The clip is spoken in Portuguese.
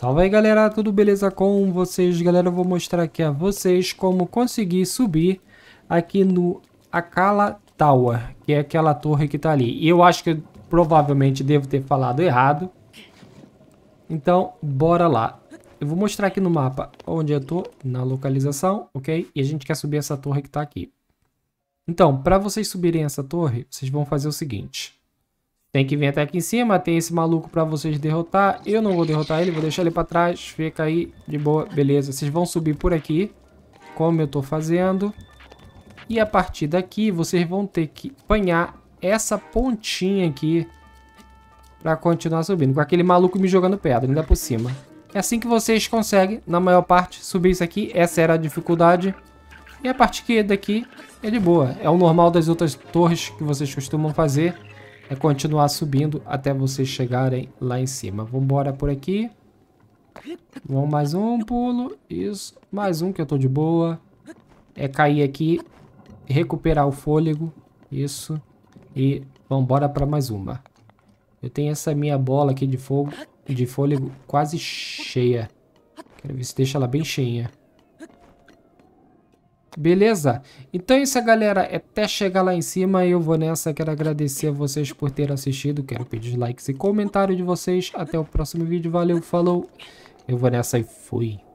Salve aí galera, tudo beleza com vocês? Galera, eu vou mostrar aqui a vocês como conseguir subir aqui no Akala Tower, que é aquela torre que tá ali. E eu acho que eu provavelmente devo ter falado errado. Então, bora lá. Eu vou mostrar aqui no mapa onde eu tô, na localização, ok? E a gente quer subir essa torre que tá aqui. Então, para vocês subirem essa torre, vocês vão fazer o seguinte. Tem que vir até aqui em cima, tem esse maluco pra vocês derrotar. Eu não vou derrotar ele, vou deixar ele pra trás. Fica aí, de boa, beleza. Vocês vão subir por aqui, como eu tô fazendo. E a partir daqui, vocês vão ter que apanhar essa pontinha aqui pra continuar subindo. Com aquele maluco me jogando pedra, ainda por cima. É assim que vocês conseguem, na maior parte, subir isso aqui. Essa era a dificuldade. E a parte que daqui é de boa. É o normal das outras torres que vocês costumam fazer é continuar subindo até vocês chegarem lá em cima. Vamos embora por aqui. Vamos mais um pulo. Isso. Mais um que eu tô de boa. É cair aqui. Recuperar o fôlego. Isso. E vamos embora para mais uma. Eu tenho essa minha bola aqui de fogo, de fôlego quase cheia. Quero ver se deixa ela bem cheinha. Beleza? Então é isso, galera. Até chegar lá em cima, eu vou nessa. Quero agradecer a vocês por terem assistido. Quero pedir likes e comentários de vocês. Até o próximo vídeo. Valeu, falou. Eu vou nessa e fui.